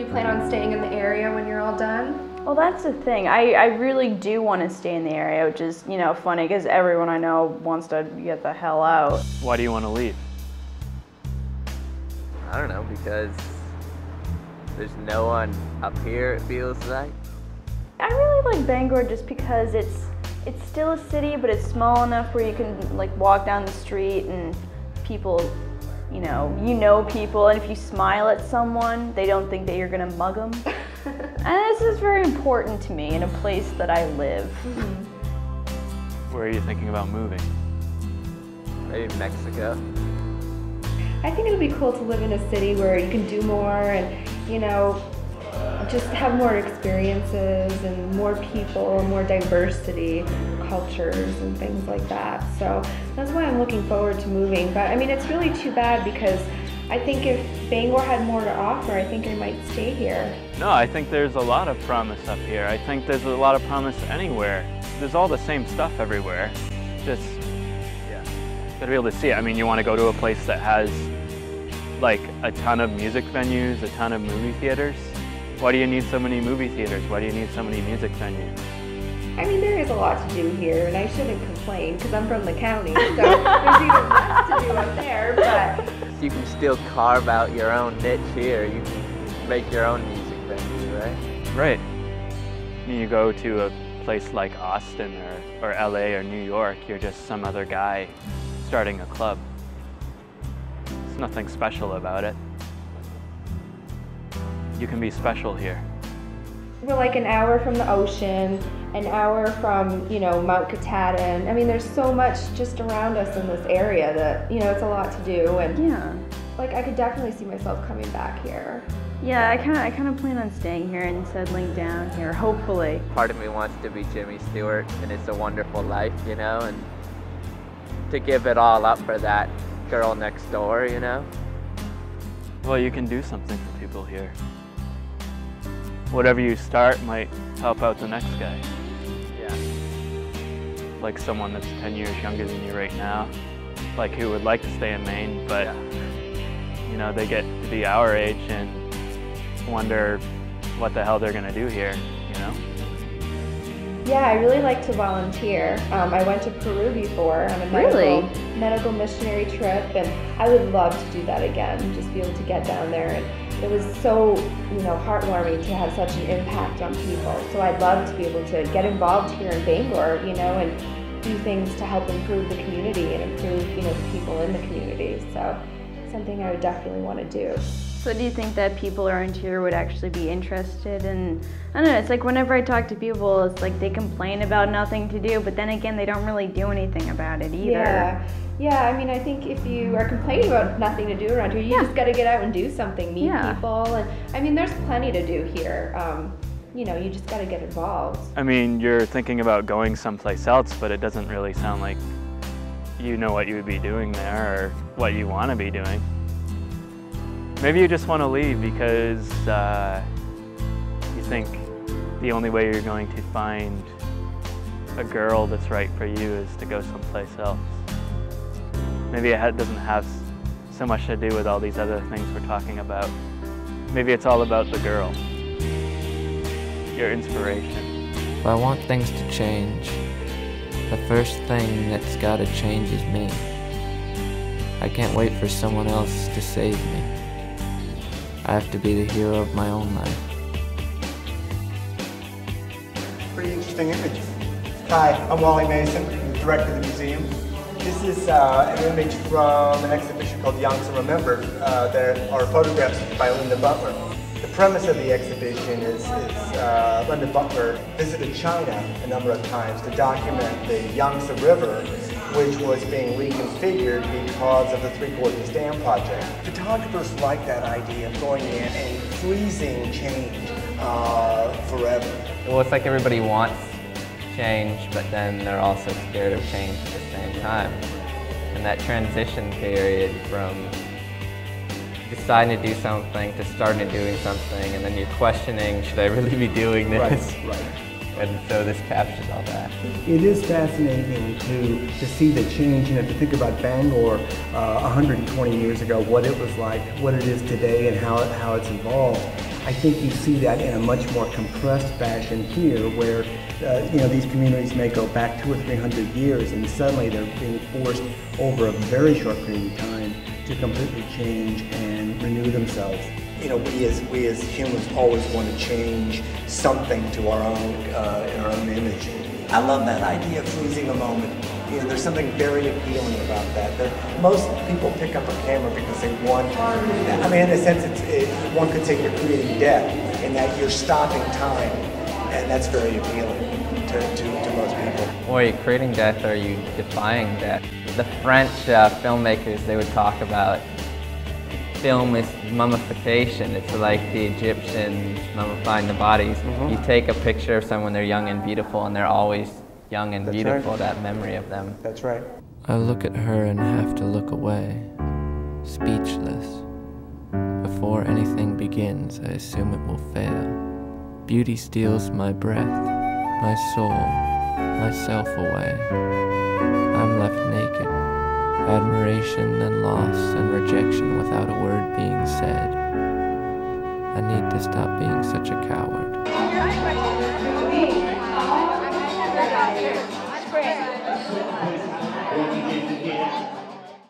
do you plan on staying in the area when you're all done? Well, that's the thing. I, I really do want to stay in the area, which is, you know, funny because everyone I know wants to get the hell out. Why do you want to leave? I don't know, because there's no one up here, it feels like. I really like Bangor just because it's it's still a city, but it's small enough where you can like walk down the street and people, you know, you know people, and if you smile at someone, they don't think that you're gonna mug them. and this is very important to me in a place that I live. Mm -hmm. Where are you thinking about moving? Maybe Mexico. I think it would be cool to live in a city where you can do more and, you know, just have more experiences and more people, and more diversity, cultures and things like that. So that's why I'm looking forward to moving. But I mean, it's really too bad because I think if Bangor had more to offer, I think I might stay here. No, I think there's a lot of promise up here. I think there's a lot of promise anywhere. There's all the same stuff everywhere. Just, yeah, gotta be able to see it. I mean, you want to go to a place that has like a ton of music venues, a ton of movie theaters. Why do you need so many movie theaters? Why do you need so many music venues? I mean, there is a lot to do here, and I shouldn't complain because I'm from the county, so there's even less to do up there, but... You can still carve out your own niche here. You can make your own music venue, right? Right. When You go to a place like Austin or, or LA or New York, you're just some other guy starting a club. There's nothing special about it you can be special here. We're like an hour from the ocean, an hour from, you know, Mount Katahdin. I mean, there's so much just around us in this area that, you know, it's a lot to do. And yeah, like I could definitely see myself coming back here. Yeah, I kind of I kind of plan on staying here and settling down here, hopefully. Part of me wants to be Jimmy Stewart, and it's a wonderful life, you know, and to give it all up for that girl next door, you know. Well, you can do something for people here whatever you start might help out the next guy. Like someone that's 10 years younger than you right now, like who would like to stay in Maine, but you know, they get to be our age and wonder what the hell they're gonna do here, you know? Yeah, I really like to volunteer. Um, I went to Peru before on a medical, really? medical missionary trip, and I would love to do that again. Just be able to get down there and it was so you know heartwarming to have such an impact on people. So I'd love to be able to get involved here in Bangor, you know, and do things to help improve the community and improve you know the people in the community. So something I would definitely want to do. So do you think that people around here would actually be interested in, I don't know, it's like whenever I talk to people, it's like they complain about nothing to do, but then again, they don't really do anything about it either. Yeah. Yeah, I mean, I think if you are complaining about nothing to do around here, you yeah. just got to get out and do something, meet yeah. people, and I mean, there's plenty to do here. Um, you know, you just got to get involved. I mean, you're thinking about going someplace else, but it doesn't really sound like you know what you would be doing there or what you want to be doing. Maybe you just want to leave because uh, you think the only way you're going to find a girl that's right for you is to go someplace else. Maybe it doesn't have so much to do with all these other things we're talking about. Maybe it's all about the girl, your inspiration. If I want things to change, the first thing that's gotta change is me. I can't wait for someone else to save me. I have to be the hero of my own life. Pretty interesting image. Hi, I'm Wally Mason, director of the museum. This is uh, an image from an exhibition called Yangtze Remembered. Uh, there are photographs by Linda Butler. The premise of the exhibition is, is uh, Linda Butler visited China a number of times to document the Yangtze River, which was being reconfigured because of the Three Gorges Dam project. Photographers like that idea of going in and freezing change uh, forever. Well, it's like everybody wants change, but then they're also scared of change at the same time. And that transition period from deciding to do something to starting to doing something, and then you're questioning, should I really be doing this? Right, right. And so this captures all that. It is fascinating to, to see the change you know, to think about Bangor uh, 120 years ago, what it was like, what it is today, and how, how it's evolved. I think you see that in a much more compressed fashion here, where uh, you know these communities may go back two or three hundred years, and suddenly they're being forced over a very short period of time to completely change and renew themselves. You know, we as we as humans always want to change something to our own uh, in our own image. I love that idea of freezing a moment. You know, there's something very appealing about that. That most people pick up a camera because they want. I mean, in a sense, it's, it, one could say you're creating death, in that you're stopping time, and that's very appealing to, to, to most people. Or are creating death or are you defying death? The French uh, filmmakers, they would talk about film is mummification. It's like the Egyptians mummifying the bodies. Mm-hmm. You take a picture of someone, they're young and beautiful, and they're always young and That's beautiful, right. that memory of them. That's right. I look at her and have to look away, speechless. Before anything begins, I assume it will fail. Beauty steals my breath, my soul, myself away. I'm left naked, admiration and loss and rejection without a word being said. I need to stop being such a coward.